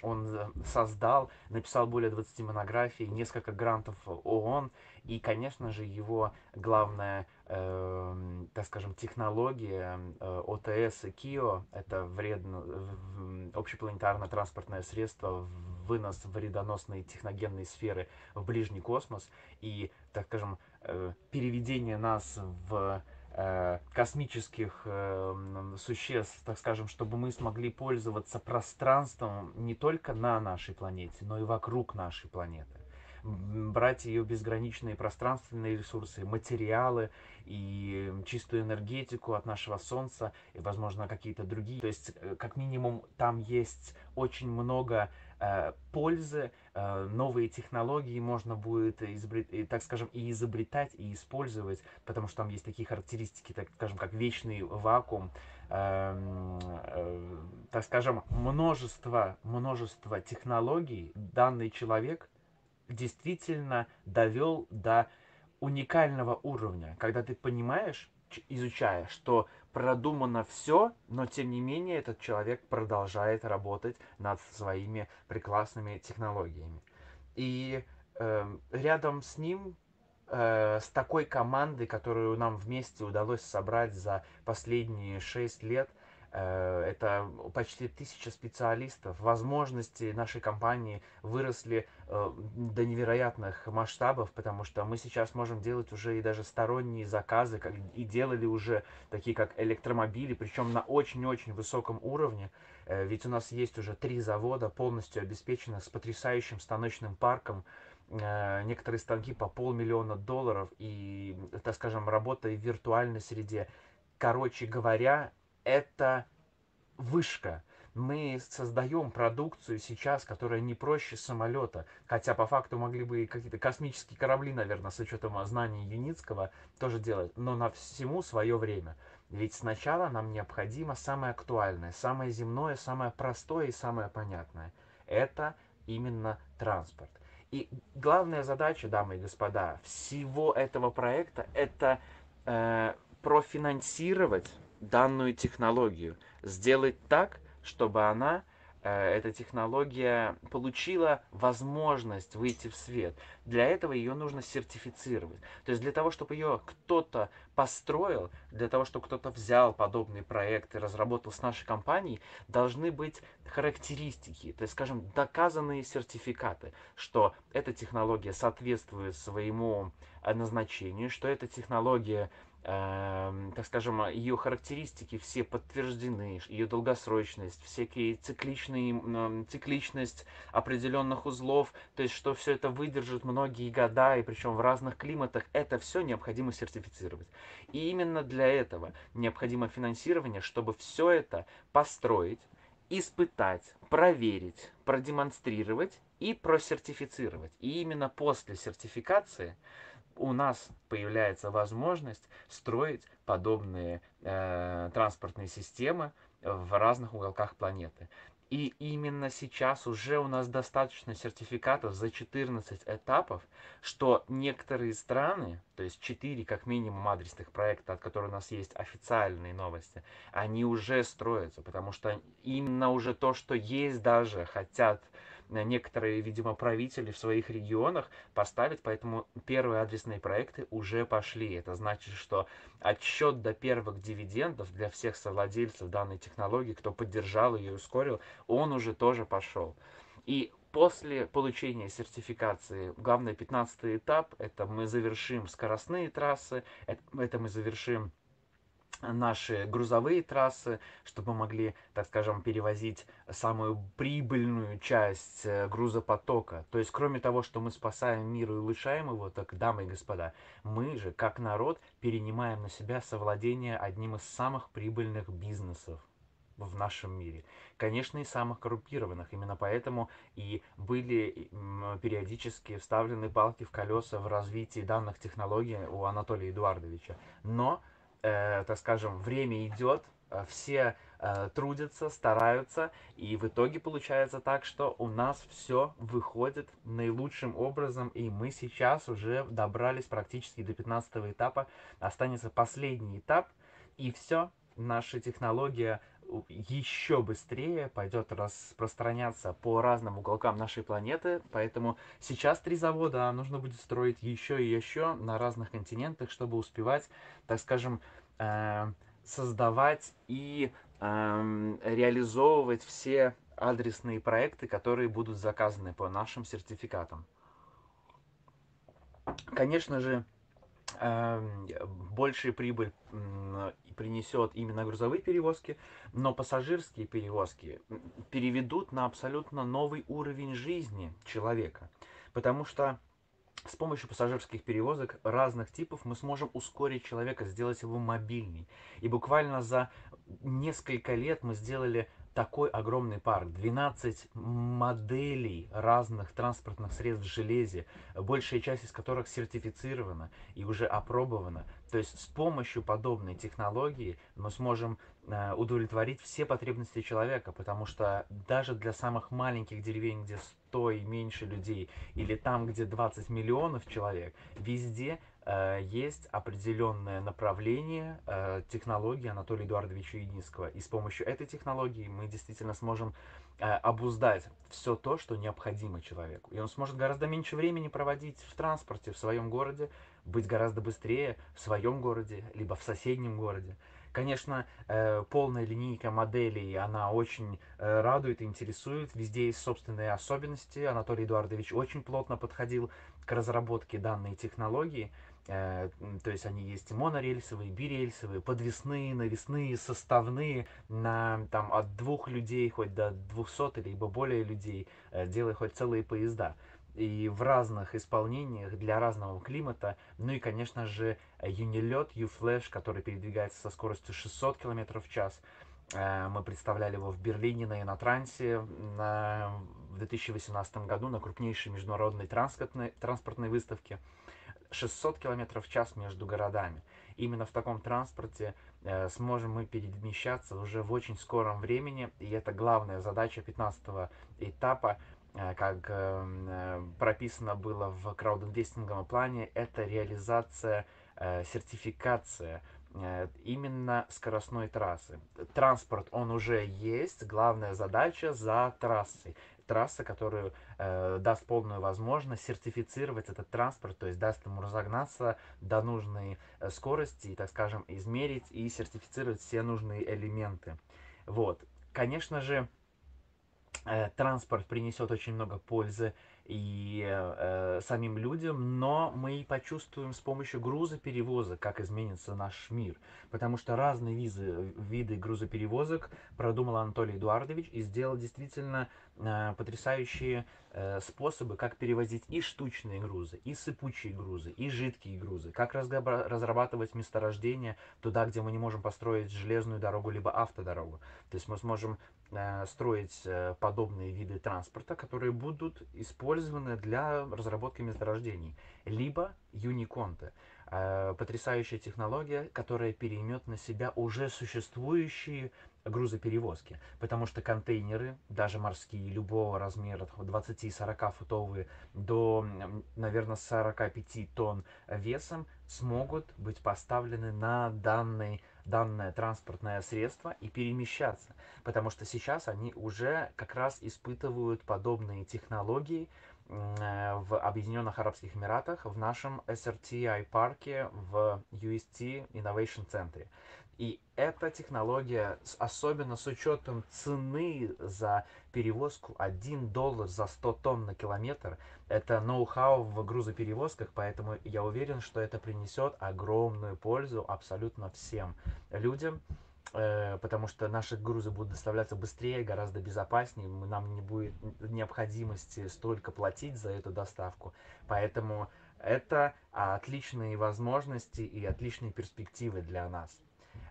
он создал, написал более 20 монографий, несколько грантов ООН. И, конечно же, его главная, э, так скажем, технология э, ОТС и КИО, это вредно, общепланетарное транспортное средство, вынос вредоносной техногенной сферы в ближний космос. И так скажем, э, переведение нас в э, космических э, существ, так скажем, чтобы мы смогли пользоваться пространством не только на нашей планете, но и вокруг нашей планеты. Брать ее безграничные пространственные ресурсы, материалы и чистую энергетику от нашего Солнца, и, возможно, какие-то другие. То есть, как минимум, там есть очень много Э, пользы, э, новые технологии можно будет, изобрет, так скажем, и изобретать, и использовать, потому что там есть такие характеристики, так скажем, как вечный вакуум, эм, э, так скажем, множество, множество технологий данный человек действительно довел до уникального уровня, когда ты понимаешь, изучая, что продумано все, но тем не менее этот человек продолжает работать над своими прекрасными технологиями. И э, рядом с ним, э, с такой командой, которую нам вместе удалось собрать за последние шесть лет – это почти тысяча специалистов. Возможности нашей компании выросли э, до невероятных масштабов, потому что мы сейчас можем делать уже и даже сторонние заказы, и делали уже такие как электромобили, причем на очень-очень высоком уровне. Э, ведь у нас есть уже три завода, полностью обеспеченных с потрясающим станочным парком, некоторые станки по полмиллиона долларов и, так скажем, работа в виртуальной среде. Короче говоря, это вышка. Мы создаем продукцию сейчас, которая не проще самолета. Хотя по факту могли бы и какие-то космические корабли, наверное, с учетом знаний Юницкого тоже делать. Но на всему свое время. Ведь сначала нам необходимо самое актуальное, самое земное, самое простое и самое понятное. Это именно транспорт. И главная задача, дамы и господа, всего этого проекта это э, профинансировать данную технологию, сделать так, чтобы она, э, эта технология, получила возможность выйти в свет. Для этого ее нужно сертифицировать. То есть для того, чтобы ее кто-то построил, для того, чтобы кто-то взял подобный проект и разработал с нашей компанией, должны быть характеристики, то есть, скажем, доказанные сертификаты, что эта технология соответствует своему э, назначению, что эта технология так скажем, ее характеристики все подтверждены, ее долгосрочность, всякие цикличные, цикличность определенных узлов, то есть что все это выдержит многие года, и причем в разных климатах, это все необходимо сертифицировать. И именно для этого необходимо финансирование, чтобы все это построить, испытать, проверить, продемонстрировать и просертифицировать. И именно после сертификации у нас появляется возможность строить подобные э, транспортные системы в разных уголках планеты. И именно сейчас уже у нас достаточно сертификатов за 14 этапов, что некоторые страны, то есть 4 как минимум адресных проекта, от которых у нас есть официальные новости, они уже строятся, потому что именно уже то, что есть даже, хотят некоторые, видимо, правители в своих регионах поставить, поэтому первые адресные проекты уже пошли. Это значит, что отсчет до первых дивидендов для всех совладельцев данной технологии, кто поддержал ее и ускорил, он уже тоже пошел. И после получения сертификации, главный 15 этап, это мы завершим скоростные трассы, это мы завершим наши грузовые трассы, чтобы мы могли, так скажем, перевозить самую прибыльную часть э, грузопотока. То есть, кроме того, что мы спасаем мир и улучшаем его, так, дамы и господа, мы же, как народ, перенимаем на себя совладение одним из самых прибыльных бизнесов в нашем мире. Конечно, и самых коррумпированных. Именно поэтому и были периодически вставлены палки в колеса в развитии данных технологий у Анатолия Эдуардовича. Но э, так скажем, время идет, э, все э, трудятся, стараются, и в итоге получается так, что у нас все выходит наилучшим образом, и мы сейчас уже добрались практически до 15 этапа, останется последний этап, и все, наша технология еще быстрее пойдет распространяться по разным уголкам нашей планеты. Поэтому сейчас три завода, а нужно будет строить еще и еще на разных континентах, чтобы успевать, так скажем, э, создавать и эм, реализовывать все адресные проекты, которые будут заказаны по нашим сертификатам. Конечно же, эм, большая прибыль принесет именно грузовые перевозки, но пассажирские перевозки переведут на абсолютно новый уровень жизни человека. Потому что с помощью пассажирских перевозок разных типов мы сможем ускорить человека, сделать его мобильней. И буквально за несколько лет мы сделали такой огромный парк, 12 моделей разных транспортных средств в железе, большая часть из которых сертифицирована и уже опробована. То есть с помощью подобной технологии мы сможем э, удовлетворить все потребности человека, потому что даже для самых маленьких деревень, где 100 и меньше людей, или там, где 20 миллионов человек, везде есть определенное направление э, технологии Анатолия Эдуардовича Единского. И с помощью этой технологии мы действительно сможем э, обуздать все то, что необходимо человеку. И он сможет гораздо меньше времени проводить в транспорте в своем городе, быть гораздо быстрее в своем городе, либо в соседнем городе. Конечно, полная линейка моделей, она очень радует и интересует. Везде есть собственные особенности. Анатолий Эдуардович очень плотно подходил к разработке данной технологии. Э, то есть они есть монорельсовые, бирельсовые, подвесные, навесные, составные, на там от двух людей хоть до двухсот либо более людей, э, делая хоть целые поезда. И в разных исполнениях для разного климата. Ну и, конечно же, Unilет, U-Flash, который передвигается со скоростью 600 км в час. Э, мы представляли его в Берлине на Инотрансе в 2018 году на крупнейшей международной транспортной, транспортной выставке. 600 км в час между городами. Именно в таком транспорте э, сможем мы перемещаться уже в очень скором времени, и это главная задача 15 этапа, э, как э, э, прописано было в краудинвестинговом плане, это реализация, э, сертификация э, именно скоростной трассы. Транспорт, он уже есть, главная задача за трассой трасса, которую э, даст полную возможность сертифицировать этот транспорт, то есть даст ему разогнаться до нужной э, скорости, и, так скажем, измерить и сертифицировать все нужные элементы. Вот. Конечно же, э, транспорт принесет очень много пользы и э, самим людям, но мы почувствуем с помощью грузоперевозок, как изменится наш мир. Потому что разные визы, виды грузоперевозок продумал Анатолий Эдуардович и сделал действительно э, потрясающие э, способы, как перевозить и штучные грузы, и сыпучие грузы, и жидкие грузы, как разрабатывать месторождения туда, где мы не можем построить железную дорогу, либо автодорогу. То есть мы сможем строить э, подобные виды транспорта, которые будут использованы для разработки месторождений, либо юниконты. Э, потрясающая технология, которая переймет на себя уже существующие грузоперевозки, потому что контейнеры, даже морские, любого размера, 20-40 футовые до, наверное, 45 тонн весом, смогут быть поставлены на данный, данное транспортное средство и перемещаться, потому что сейчас они уже как раз испытывают подобные технологии, э, в Объединенных Арабских Эмиратах в нашем SRTI парке в UST Innovation Center. И эта технология, особенно с учетом цены за перевозку 1 доллар за 100 тонн на километр, это ноу-хау в грузоперевозках, поэтому я уверен, что это принесет огромную пользу абсолютно всем людям, э, потому что наши грузы будут доставляться быстрее, гораздо безопаснее, нам не будет необходимости столько платить за эту доставку. Поэтому это отличные возможности и отличные перспективы для нас.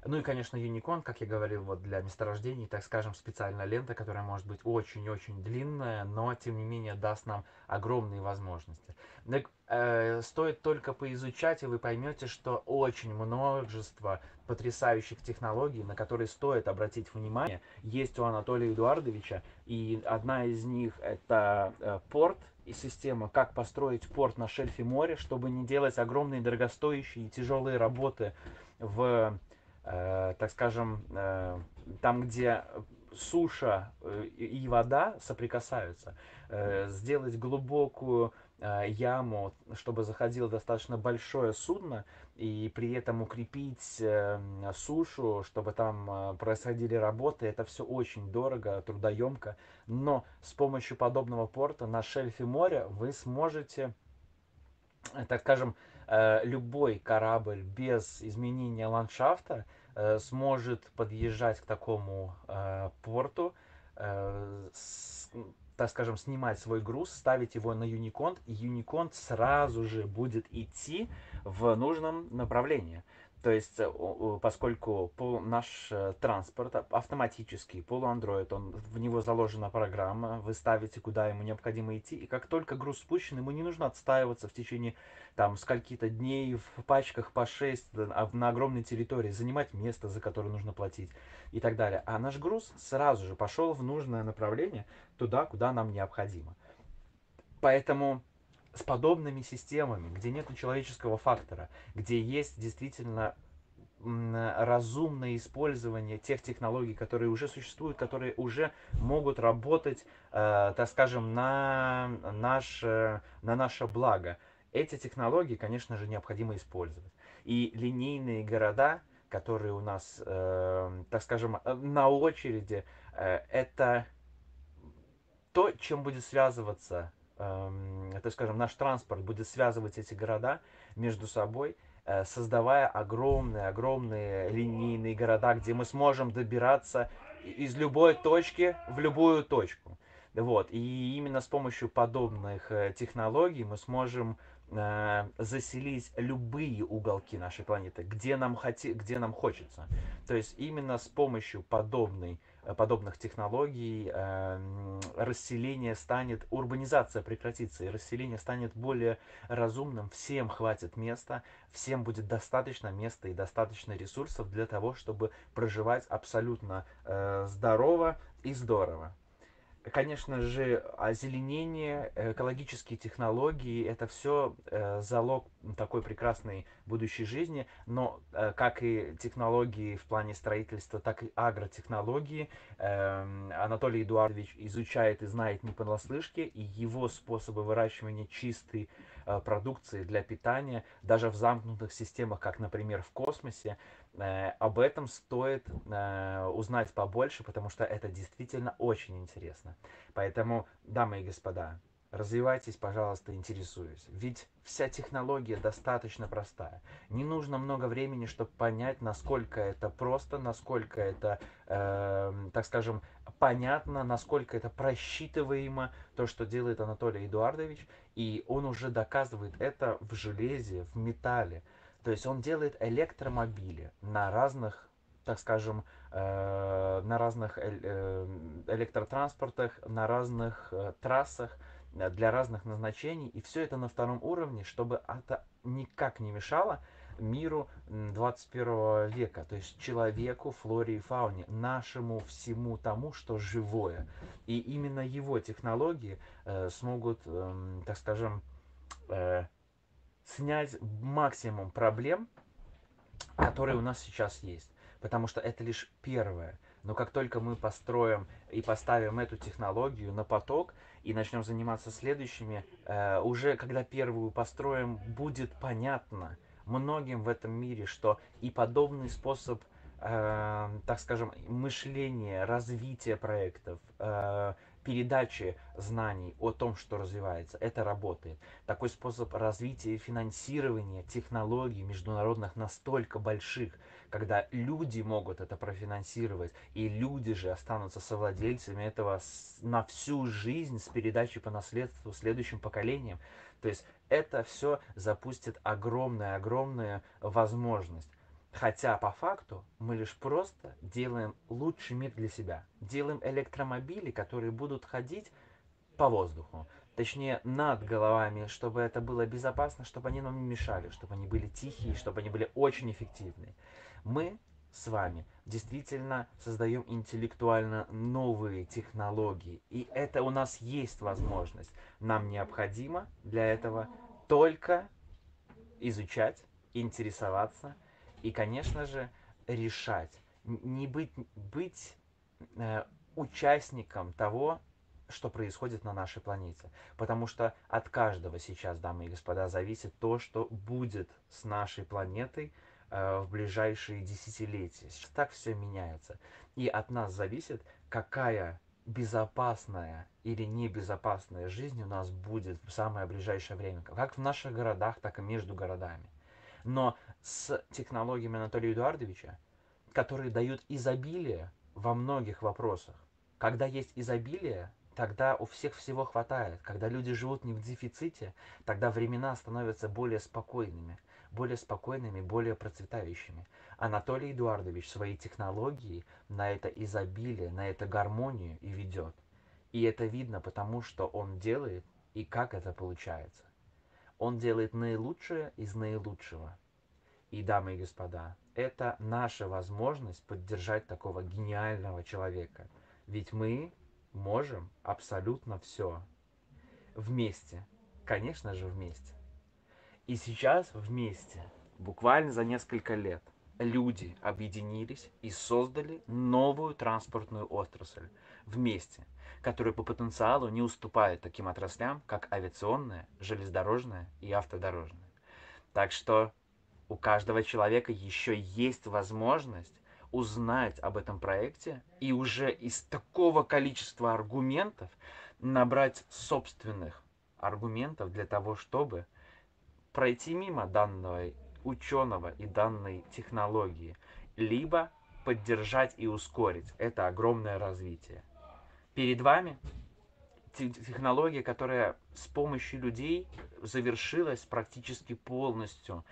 Ну и, конечно, Unicorn, как я говорил, вот для месторождений, так скажем, специальная лента, которая может быть очень-очень длинная, но, тем не менее, даст нам огромные возможности. Так, э, стоит только поизучать, и вы поймете, что очень множество потрясающих технологий, на которые стоит обратить внимание, есть у Анатолия Эдуардовича, и одна из них это э, порт, и система, как построить порт на шельфе моря, чтобы не делать огромные дорогостоящие и тяжелые работы в так скажем, э, там, где суша э, и вода соприкасаются, сделать глубокую яму, чтобы заходило достаточно большое судно, и при этом укрепить сушу, чтобы там происходили работы, это все очень дорого, трудоемко, но с помощью подобного порта на шельфе моря вы сможете, так скажем, Э, любой корабль без изменения ландшафта э, сможет подъезжать к такому э, порту, так скажем, снимать свой груз, ставить его на Unicont, и Unicont сразу же будет идти в нужном направлении. То есть, э, поскольку наш э, транспорт автоматический, полуандроид, он, в него заложена программа, вы ставите, куда ему необходимо идти, и как только груз спущен, ему не нужно отстаиваться в течение там скольки-то дней в пачках по 6 а на огромной территории, занимать место, за которое нужно платить и так далее. А наш груз сразу же пошел в нужное направление, туда, куда нам необходимо. Поэтому с подобными системами, где нет человеческого фактора, где есть действительно разумное использование тех технологий, которые уже существуют, которые уже могут работать, э, так скажем, на, наш, на наше благо. Эти технологии, конечно же, необходимо использовать. И линейные города, которые у нас, э, так скажем, на очереди, э, это то, чем будет связываться Эм, так скажем, наш транспорт будет связывать эти города между собой, э, создавая огромные-огромные линейные города, где мы сможем добираться из любой точки в любую точку. Вот. И именно с помощью подобных э, технологий мы сможем э, заселить любые уголки нашей планеты, где нам, хоти, где нам хочется. То есть именно с помощью подобной подобных технологий эм, расселение станет, урбанизация прекратится, и расселение станет более разумным, всем хватит места, всем будет достаточно места и достаточно ресурсов для того, чтобы проживать абсолютно э, здорово и здорово. Конечно же, озеленение, экологические технологии – это все э, залог такой прекрасной будущей жизни, но э, как и технологии в плане строительства, так и агротехнологии э, Анатолий Эдуардович изучает и знает не понаслышке, и его способы выращивания чистой продукции для питания, даже в замкнутых системах, как, например, в космосе, Э, об этом стоит э, узнать побольше, потому что это действительно очень интересно. Поэтому, дамы и господа, развивайтесь, пожалуйста, интересуюсь. Ведь вся технология достаточно простая. Не нужно много времени, чтобы понять, насколько это просто, насколько это, э, так скажем, понятно, насколько это просчитываемо, то, что делает Анатолий Эдуардович. И он уже доказывает это в железе, в металле. То есть он делает электромобили на разных, так скажем, э, на разных э, электротранспортах, на разных э, трассах э, для разных назначений. И все это на втором уровне, чтобы это никак не мешало миру 21 века, то есть человеку, флоре и фауне, нашему всему тому, что живое. И именно его технологии э, смогут, э, так скажем, э, снять максимум проблем, которые у нас сейчас есть. Потому что это лишь первое. Но как только мы построим и поставим эту технологию на поток, и начнем заниматься следующими, э, уже когда первую построим, будет понятно многим в этом мире, что и подобный способ, э, так скажем, мышления, развития проектов, э, передачи знаний о том, что развивается. Это работает. Такой способ развития финансирования технологий международных настолько больших, когда люди могут это профинансировать, и люди же останутся совладельцами этого на всю жизнь с передачей по наследству следующим поколениям. То есть это все запустит огромную-огромную возможность. Хотя по факту мы лишь просто делаем лучший мир для себя. Делаем электромобили, которые будут ходить по воздуху. Точнее, над головами, чтобы это было безопасно, чтобы они нам не мешали, чтобы они были тихие, чтобы они были очень эффективны. Мы с вами действительно создаем интеллектуально новые технологии. И это у нас есть возможность. Нам необходимо для этого только изучать, интересоваться – и, конечно же, решать, не быть, быть э, участником того, что происходит на нашей планете. Потому что от каждого сейчас, дамы и господа, зависит то, что будет с нашей планетой э, в ближайшие десятилетия. Так все меняется. И от нас зависит, какая безопасная или небезопасная жизнь у нас будет в самое ближайшее время. Как в наших городах, так и между городами. Но с технологиями Анатолия Эдуардовича, которые дают изобилие во многих вопросах. Когда есть изобилие, тогда у всех всего хватает. Когда люди живут не в дефиците, тогда времена становятся более спокойными, более спокойными, более процветающими. Анатолий Эдуардович свои технологии на это изобилие, на это гармонию и ведет. И это видно потому, что он делает и как это получается. Он делает наилучшее из наилучшего. И, дамы и господа, это наша возможность поддержать такого гениального человека. Ведь мы можем абсолютно все. Вместе. Конечно же, вместе. И сейчас вместе, буквально за несколько лет, люди объединились и создали новую транспортную отрасль вместе – который по потенциалу не уступает таким отраслям, как авиационная, железнодорожная и автодорожная. Так что у каждого человека еще есть возможность узнать об этом проекте и уже из такого количества аргументов набрать собственных аргументов для того, чтобы пройти мимо данного ученого и данной технологии, либо поддержать и ускорить это огромное развитие перед вами технология, которая с помощью людей завершилась практически полностью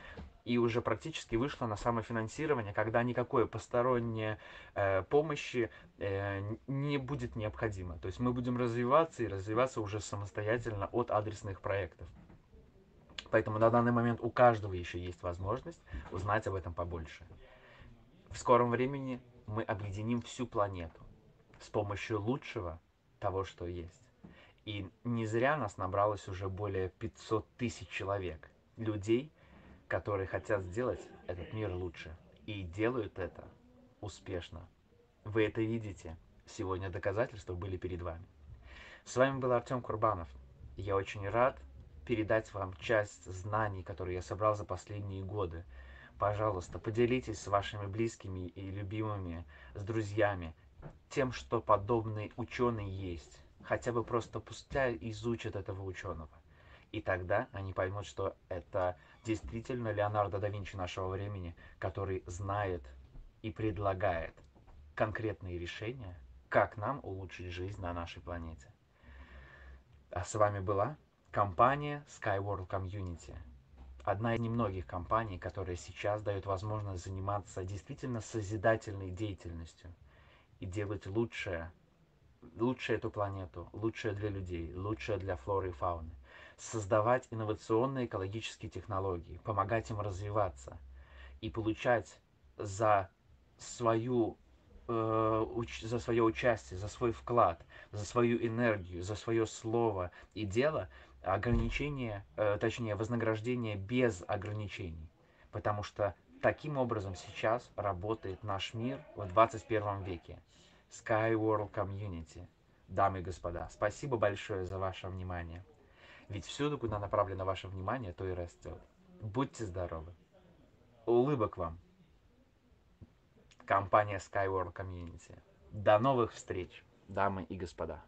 и уже практически вышла на самофинансирование, когда никакой посторонней э, помощи э, не будет необходимо. То есть мы будем развиваться и развиваться уже самостоятельно от адресных проектов. Поэтому на данный момент у каждого еще есть возможность узнать об этом побольше. В скором времени мы объединим всю планету с помощью лучшего того, что есть. И не зря нас набралось уже более 500 тысяч человек, людей, которые хотят сделать этот мир лучше. И делают это успешно. Вы это видите. Сегодня доказательства были перед вами. С вами был Артем Курбанов. Я очень рад передать вам часть знаний, которые я собрал за последние годы. Пожалуйста, поделитесь с вашими близкими и любимыми, с друзьями тем, что подобный ученый есть. Хотя бы просто пускай изучат этого ученого. И тогда они поймут, что это действительно Леонардо да Винчи нашего времени, который знает и предлагает конкретные решения, как нам улучшить жизнь на нашей планете. А с вами была компания Skyworld Community. Одна из немногих компаний, которая сейчас дает возможность заниматься действительно созидательной деятельностью – и делать лучшее, лучше эту планету, лучшее для людей, лучшее для флоры и фауны. Создавать инновационные экологические технологии, помогать им развиваться и получать за свою э, за свое участие, за свой вклад, за свою энергию, за свое слово и дело ограничение, э, точнее вознаграждение без ограничений. Потому что Таким образом сейчас работает наш мир в 21 веке. Sky World Community. Дамы и господа, спасибо большое за ваше внимание. Ведь всюду, куда направлено ваше внимание, то и растет. Будьте здоровы. Улыбок вам. Компания Skyworld Community. До новых встреч, дамы и господа.